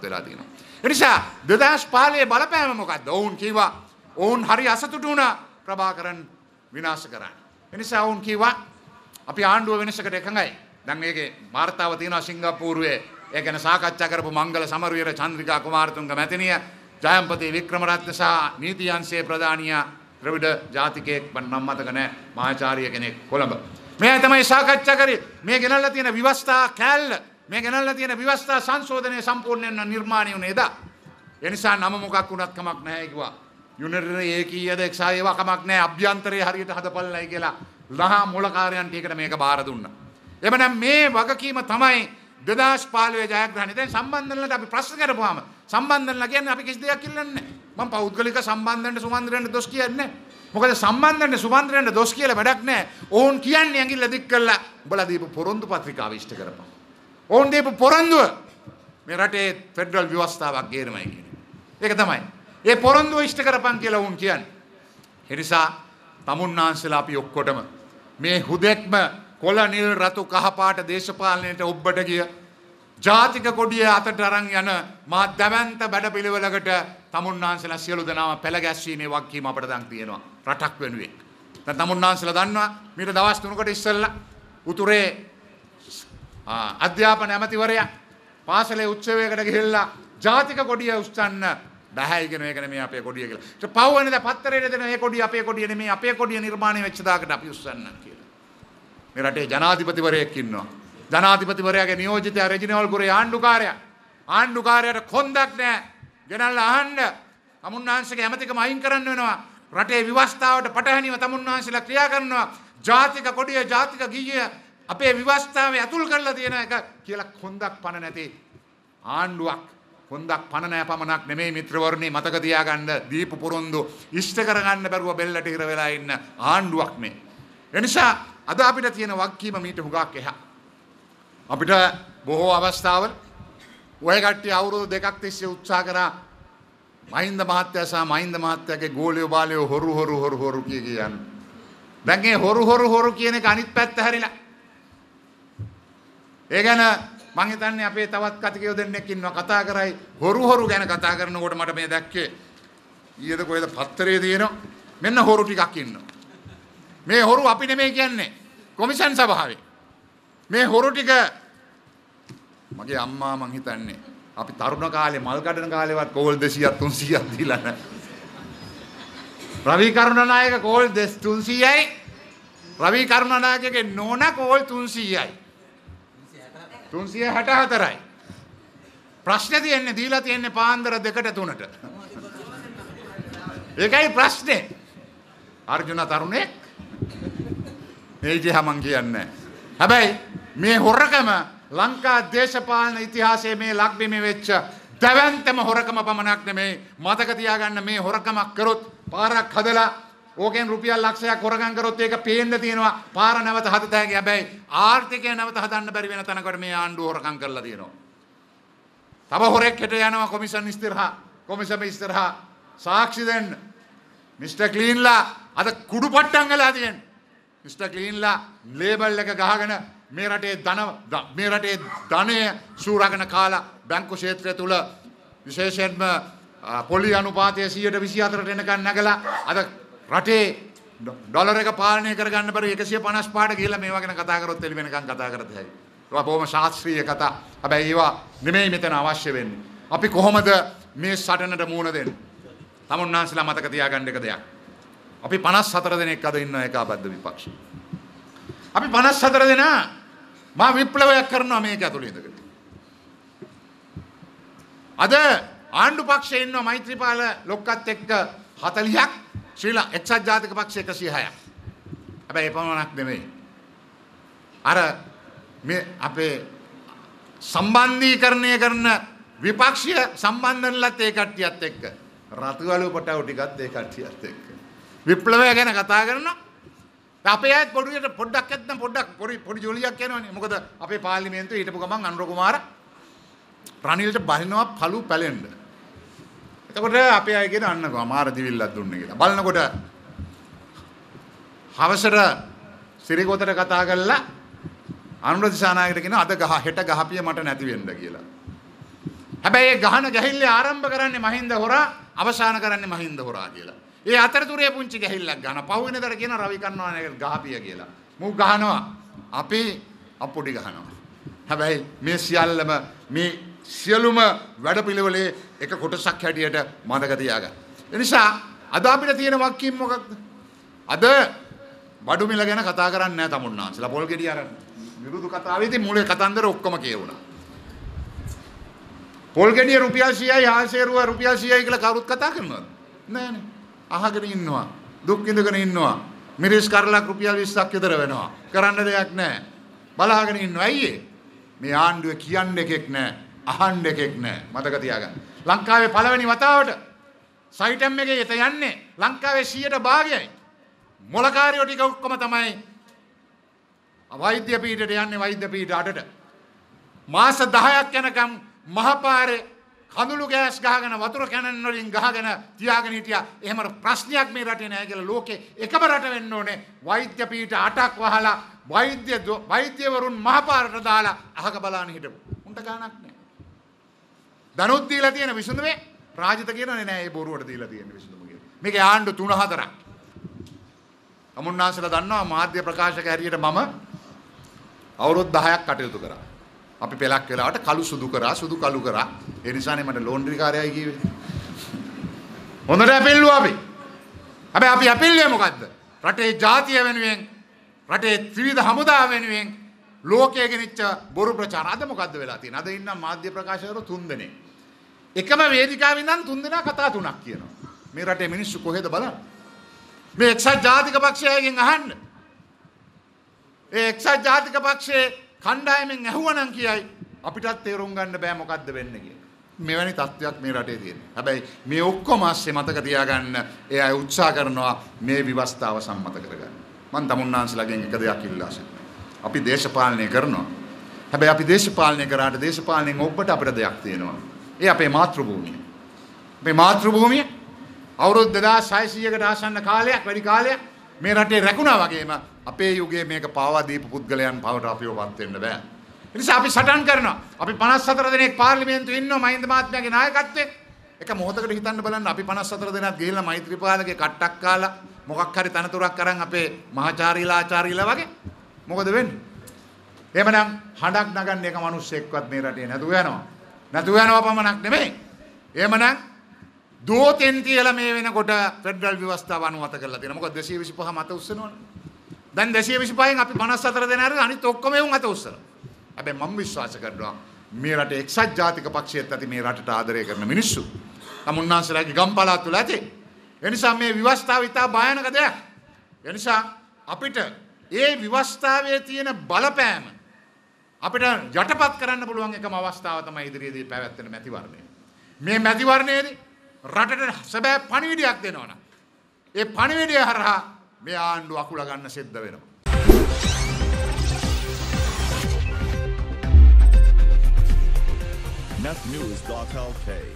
බලාපොරොත්තු වෙලා තියෙනවා. ඒ නිසා 2005 බලපෑම මොකද්ද? ඔවුන් කිව්වා ඔවුන් හරි අසතුටු වුණා ප්‍රභාකරන් විනාශ කරන්න. ඒ නිසා ඔවුන් කිව්වා අපි ආණ්ඩුව වෙනසකට එකඟයි. දැන් මේකේ වාර්තාව තියෙනවා සිංගප්පූරුවේ ඒ ගැන සාකච්ඡා කරපු මංගල සමරවීර චන්ද්‍රිකා කුමාරතුංග මැතිණිය ජයම්පති වික්‍රමරත්න සහ නීති අංශයේ ප්‍රධානියා ද්‍රවිඩ ජාතිකයෙක් නම් මතක නැහැ මහාචාර්ය කෙනෙක් කොළඹ. මේ තමයි සාකච්ඡා කරේ මේ ගෙනල්ලා තියෙන විවස්ථා කෑල්ල මේ ගෙනල්ලා තියෙන විවස්ථා සංශෝධනය සම්පූර්ණයෙන් නිර්මාණය වුණේ එදා. ඒ නිසා නම මොකක් වුණත් කමක් නැහැ කිව්වා. යුනිටරි ඒකීයද එක්සා ඒවා කමක් නැහැ අභ්‍යන්තරයේ හරියට හදපල්ලයි කියලා ලහා මොලකාරයන්ට ඒකට මේක බාර දුන්නා. එමනම් මේ වගකීම තමයි 2015 ජයග්‍රහණය. දැන් සම්බන්ධනලට අපි ප්‍රශ්න කරපුවාම සම්බන්ධනලා කියන්නේ අපි කිසි දෙයක් ඉල්ලන්නේ නැහැ. මම පෞද්ගලික සම්බන්ධනට සුමන්ද්‍රයන්ට දොස් කියන්නේ නැහැ. මොකද සම්බන්ධනට සුමන්ද්‍රයන්ට දොස් කියලා වැඩක් නැහැ. ඕන් කියන්නේ ඇඟිල්ල දික් කළා. උඹලා දීපු පොරොන්දු පත්‍රිකාව ඉෂ්ට කරපන්. ඕන් දීපු පොරොන්දුව මේ රටේ ෆෙඩරල් ව්‍යවස්ථාවක් ගේනමයි කියන්නේ. ඒක තමයි. ඒ පොරොන්දුව ඉෂ්ට කරපන් කියලා උන් කියන්නේ. ඒ නිසා තමුන්නාන්සලා අපි ඔක්කොටම මේ හුදෙක්ම කොළ නිල් රතු කහ පාට දේශපාලනයට ඔබ්බට ගිය ජාතික කොඩිය අතට අරන් යන මා දැවැන්ත වැඩපිළිවෙලකට තමුන්නාන්සලා සියලු දෙනාම පෙළ ගැස්වීමේ වගකීම අපට දැන් තියෙනවා රටක් වෙනුවෙන්. දැන් තමුන්නාන්සලා දන්නවා මීට දවස් තුනකට ඉස්සෙල්ලා උතුරේ අධ්‍යාපන ඇමතිවරයා පාසලේ උත්සවයකට ගිහිල්ලා ජාතික කොඩිය උස්සන්න බෑ ඉගෙන මේක නෙමෙයි අපේ කොඩිය කියලා. ඊට පව්වනේ පත්තරේට දෙන මේ කොඩිය අපේ කොඩිය නෙමෙයි අපේ කොඩිය නිර්මාණය වෙච්ච දාකට අපි උස්සන්න කියලා. මේ රටේ ජනාධිපතිවරයෙක් ඉන්නවා. ජනාධිපතිවරයාගේ නියෝජිතයා රෙජිනෝල් ගුරේ ආණ්ඩුකාරයා. ආණ්ඩුකාරයාට කොන්දක් නැහැ. ගෙනල්ලා අහන්න. තමුන්නාංශගේ ඇමතිකම අයින් කරන්න වෙනවා. රටේ විවස්ථාවට පටහැනිව තමුන්නාංශලා ක්‍රියා කරනවා. ජාතික කොඩිය ජාතික ගීය අපේ විවස්ථාවේ ඇතුල් කරලා තියෙන එක කියලා කොන්දක් පණ නැති ආණ්ඩුවක් හොඳක් පණ නෑ පමණක් නෙමෙයි මිත්‍රවරුනි මතක තියාගන්න දීපු පොරොන්දු ඉෂ්ට කරගන්න බැරුව බෙල්ලට හිර වෙලා ඉන්න ආණ්ඩුවක් මේ. එනිසා අද අපිට තියෙන වගකීම මීට හුඟක් එහා. අපිට බොහෝ අවස්ථාවල ඔය කට්ටිය අවුරුදු දෙකක් තිස්සේ උත්සාහ කරා මහින්ද මහත්තයා සහ මහින්ද මහත්තයාගේ ගෝලියෝ බාලියෝ හොරු හොරු හොරු හොරු කිය කියන්නේ. දැන් මේ හොරු හොරු හොරු කියන එක අනිත් පැත්ත හැරිලා. ඒ ගැන මං හිතන්නේ අපේ තවත් කතිකයෝ දෙන්නෙක් ඉන්නවා කතා කරයි හොරු හොරු ගැන කතා කරනකොට මට මේ දැක්කේ ඊයේද කොහෙද පත්තරේ තියෙනවා මෙන්න හොරු ටිකක් ඉන්නවා. මේ හොරු අපි නෙමෙයි කියන්නේ කොමිෂන් සභාවේ. මේ හොරු ටික මගේ අම්මා මං හිතන්නේ අපි තරුණ කාලේ මල් කඩන කාලේවත් කෝල් 200ක් 300ක් දීලා නැහැ. රවි කරුණානායක කෝල් 300යි රවි කරුණානායකගේ නෝනා කෝල් 300යි. 364යි. ප්‍රශ්නේ තියෙන්නේ දීලා තියෙන්නේ පාන්දර දෙකට තුනට. ඒකයි ප්‍රශ්නේ. අර්ජුන තරුණෙක් මේ දිහා මං කියන්නේ. හැබැයි මේ හොරකම ලංකා දේශපාලන ඉතිහාසයේ මේ ලක්බිමේ වෙච්ච දැවැන්තම හොරකම පමණක් නෙමේ මතක තියාගන්න මේ හොරකමක් කරොත් පාරක් හදලා ඕකෙන් රුපියල් ලක්ෂයක් හොරගම් කරොත් ඒක පේන්න තියෙනවා. පාර නැවත හදත හැකි හැබැයි ආර්ථිකය නැවත හදන්න බැරි වෙන තැනකට මේ ආණ්ඩුව හොරකම් කරලා තියෙනවා. තව හොරෙක් හෙට යනවා කොමිෂන් ඉස්තරහා. කොමිෂන් ඉස්තරහා. සාක්ෂි දෙන්න. මිස්ටර් ක්ලීන්ලා අද කුඩු පට්ටම් වෙලා තියෙන්නේ මිස්ටර් ක්ලීන්ලා ලේබල් එක ගහගෙන මේ රටේ ධන මේ රටේ ධනය සූරාගෙන කාලා බැංකු ක්ෂේත්‍රය තුල විශේෂයෙන්ම පොලි අනුපාතය 124ට එනකන් නැගලා අද රටේ ඩොලර් එක පාලනය කරගන්න බැරි 155ට ගිහිල්ලා මේවා ගැන කතා කරොත් එළි වෙනකන් කතා කරත හැකියි. ඒවා බොහොම ශාස්ත්‍රීය කතා. හැබැයි ඒවා නෙමෙයි මෙතන අවශ්‍ය වෙන්නේ. අපි කොහොමද මේ සටනට මුහුණ දෙන්නේ? තමුන්නාන්සලා මතක තියාගන්න එක දෙයක්. අපි 54 දෙනෙක් අද ඉන්න ඒකාබද්ධ විපක්ෂ. අපි 54 දෙනා මා විප්ලවයක් කරනවා මේක ඇතුළේ ඉඳගෙන. අද ආණ්ඩු පක්ෂයේ ඉන්නවා මෛත්‍රීපාල ලොක්කත් එක්ක 40ක් ශ්‍රී ලංකා එක්සත් ජාතික පක්ෂ 106ක්. හැබැයි ඒ පමණක් නෙමෙයි. අර මේ අපේ සම්බන්ධීකරණය කරන විපක්ෂීය සම්බන්ධනලත් ඒ කට්ටියත් එක්ක. රතුවලු පටව ටිකත් ඒ කට්ටියත් එක්ක. විප්ලවය ගැන කතා කරනවා. අපේ අයත් පොඩියට පොඩ්ඩක් ඇත්නම් පොඩ්ඩක් පොඩි පොඩි ජොලියක් යනවනේ. මොකද අපේ පාර්ලිමේන්තුවේ හිටපු ගමන් අනුර කුමාර රනිල්ට බහිනවා පළු පැලෙන්න එතකොට අපේ අය කියන අන්න අමාර දිවිල්ලක් දුන්නේ කියලා බලනකොට හවසට සිරිකොතට කතා කරලා අනුර දිසානායකට කියන අද ගහ හෙට ගහපිය මට නැති වෙන්න කියලා හැබැයි ඒ ගහන ගැහිල්ල ආරම්භ කරන්නේ මහින්ද හොරා අවසාන කරන්නේ මහින්ද හොරා කියලා. ඒ අතරතුරේ පුංචි ගැහිල්ලක් ගන්න. පහුවෙනදට කියන රවි කන්නවා නේ ගහපිය කියලා. මූ ගහනවා. අපි අප්පුඩි ගහනවා. හැබැයි මේ සියල්ලම මේ සියලුම වැඩපිළිවෙලේ එක කොටසක් හැටියට මතක තියාගන්න. ඒ නිසා අද අපිට තියෙන වක්කීම් මොකක්ද? අද බඩු මිල ගැන කතා කරන්නේ නැහැ තමුන්නාන්සලා. පොල් ගෙඩිය අරන් විරුදු කතාවේදී මූලික කතන්දර ඔක්කොම කියවුණා. පොල් ගෙඩිය රුපියල් 100යි හාල්සේරුව රුපියල් 100යි කියලා කවුරුත් කතා කරනවද? නෑනේ. අහගෙන ඉන්නවා. දුක් විඳගෙන ඉන්නවා. මිරිස් කරලක් රුපියල් 20ක් විතර වෙනවා. කරන්න දෙයක් නෑ. බලාගෙන ඉන්නවා. ඇයි මේ ආණ්ඩුව කියන්න එකෙක් නෑ. අහන්න එකෙක් නෑ. මතක තියාගන්න. ලංකාවේ පළවෙනි වතාවට සයිටම් එකේ යට යන්නේ ලංකාවේ 100ට භාගයයි. මොලකාරයෝ ටික ඔක්කොම තමයි වෛද්‍ය පීඨයට යන්නේ වෛද්‍ය පීඨ අඩට. මාස 10ක් යනකම් මහපාරේ කඳුළු ගෑස් ගහගෙන වතුර කැනන් වලින් ගහගෙන තියාගෙන හිටියා. එහෙම ප්‍රශ්නයක් මේ රටේ නැහැ කියලා ලෝකේ එකම රට වෙන්න ඕනේ. වෛද්‍ය පීඨ 8ක් වහලා වෛද්‍ය වෛද්‍යවරුන් මහපාරට දාලා අහක බලාන හිටපු. උන්ට ගාණක් නැහැ. දනුත් දීලා තියෙන විසඳුමේ රාජිත කියනනේ නෑ ඒ බොරුවට දීලා තියෙන විසඳුම කියලා. මේකේ ආණ්ඩු 3 4ක්. අමුන්නාසලා දන්නවා මාධ්‍ය ප්‍රකාශක හැටියට මම අවුරුදු 10ක් කටයුතු කරා. අපි පෙලක් වෙලාවට කළු සුදු කරා සුදු කළු කරා. ඒ නිසානේ මට ලෝන්ඩරි කාර්යයි කිව්වේ. හොඳට අපෙල්ලුවා අපි. හැබැයි අපි අපෙල්ලුවේ මොකද්ද? රටේ ජාතිය වෙනුවෙන් රටේ ත්‍රිවිධ හමුදා වෙනුවෙන් ලෝකයේ ගෙනිච්ච බොරු ප්‍රචාර. අද මොකද්ද වෙලා තියෙන්නේ? අද ඉන්න මාධ්‍ය ප්‍රකාශකවරු තුන් දෙනෙක්. එකම වේදිකාවෙන් ඉඳන් තුන් දෙනා කතා තුනක් කියනවා. මේ රටේ මිනිස්සු කොහෙද බලන්නේ? මේ එක්සත් ජාතික පක්ෂයෙන් අහන්න. ඒ එක්සත් ජාතික පක්ෂයේ කණ්ඩායමෙන් ඇහුවනම් කියයි අපිටත් තේරුම් ගන්න බෑ මොකද්ද වෙන්නේ කියලා. මෙවැනි තත්ත්වයක් මේ රටේ තියෙනවා. හැබැයි මේ ඔක්කොම ASCII මතක තියාගන්න ඒ අය උත්සාහ කරනවා මේ විවස්ථාව සම්මත කරගන්න. මම තමුන්නාන්සලාගෙන් එක දෙයක් ඉල්ලා සිටිනවා. අපි දේශපාලනය කරනවා. හැබැයි අපි දේශපාලනය කරාට දේශපාලනයෙන් ඔබට අපිට දෙයක් තියෙනවා. ඒ අපේ මාතෘභූමිය. අපේ මාතෘභූමිය අවුරුදු 2600කට ආසන්න කාලයක් වැඩි කාලයක් මේ රටේ රැකුණා වගේම අපේ යුගයේ මේක පාවා දීපු පුද්ගලයන් බවට අපිවපත් වෙන්න බෑ. ඒ නිසා අපි සටන් කරනවා. අපි 54 දෙනෙක් පාර්ලිමේන්තුවේ ඉන්නවා මහින්ද මහත්මයාගේ නායකත්වයේ. එක මොහොතකට හිතන්න බලන්න අපි 54 දෙනාත් ගිහිල්ලා මෛත්‍රීපාලගේ කට්ටක් කාලා මොකක් හරි තනතුරක් අරන් අපේ මහාචාරීලා ආචාරීලා වගේ මොකද වෙන්නේ? එහෙමනම් හඬක් නගන්න එක මිනිස්සෙක්වත් මේ රටේ නැතුව යනවා. නැතුව යනවා පමණක් නෙමෙයි. එහෙමනම් දෝතෙන් කියලා මේ වෙනකොට ෆෙඩරල් ව්‍යවස්ථාව අනුමත කරලා තියෙනවා. මොකද 225 මත උස්සනවනේ. දැන් 225න් අපි 54 දෙනා අරගෙන අනිත් ඔක්කොම එවුන් අත උස්සනවා. හැබැයි මම විශ්වාස කරනවා මේ රටේ එක්සත් ජාතික පක්ෂයත් ඇති මේ රටට ආදරය කරන මිනිස්සු. තමුන්නාන්සලාගේ ගම්පලාත් තුළ ඇති. එනිසා මේ විවස්ථාව ඉතා භයානක දෙයක්. එනිසා අපිට ඒ විවස්ථාවේ තියෙන බලපෑම අපිට යටපත් කරන්න පුළුවන් එකම අවස්ථාව තමයි ඉදිරියේදී පැවැත්වෙන මැතිවරණය. මේ මැතිවරණයේදී රටට සැබෑ පණිවිඩයක් දෙනවනම් ඒ පණිවිඩය හරහා මේ ආණ්ඩුව අකුල ගන්න සිද්ධ වෙනවා. netnews.lk